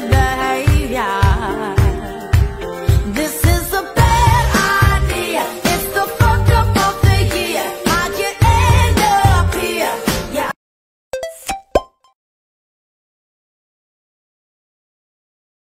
goodbye